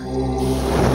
Música